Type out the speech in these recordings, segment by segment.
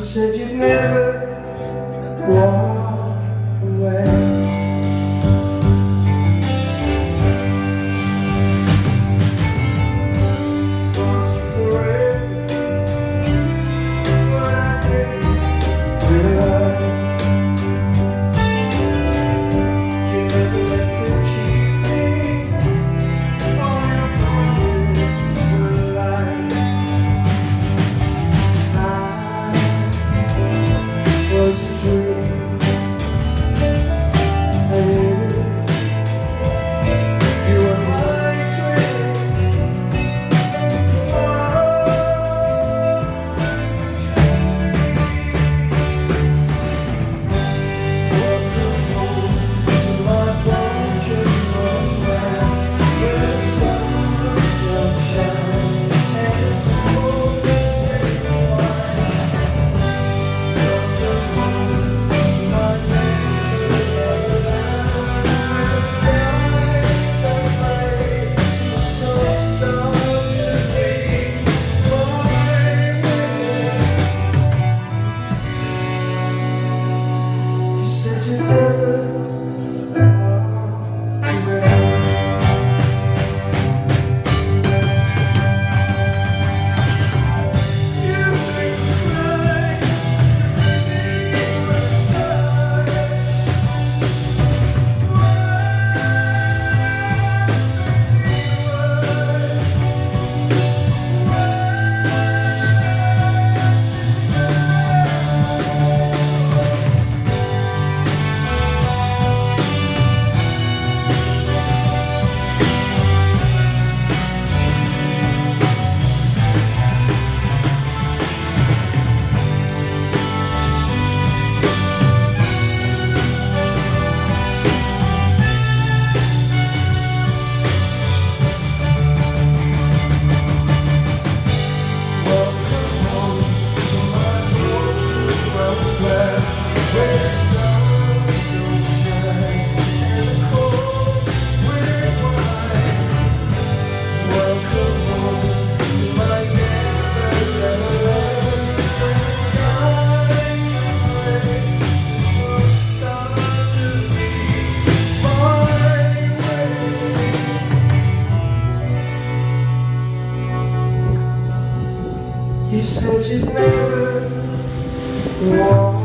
said you'd never walk said you'd never walk.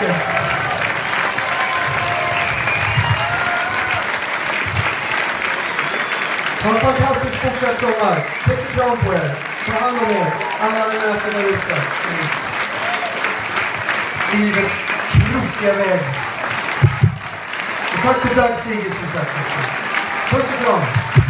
Mycket. Ha en fantastisk fortsatt sommar. Puss och kram på er. Ta hand om er. Alla ni möten där ute. längs Livets krokiga väg. Och tack till Dag Sigge som sagt. Puss och kram.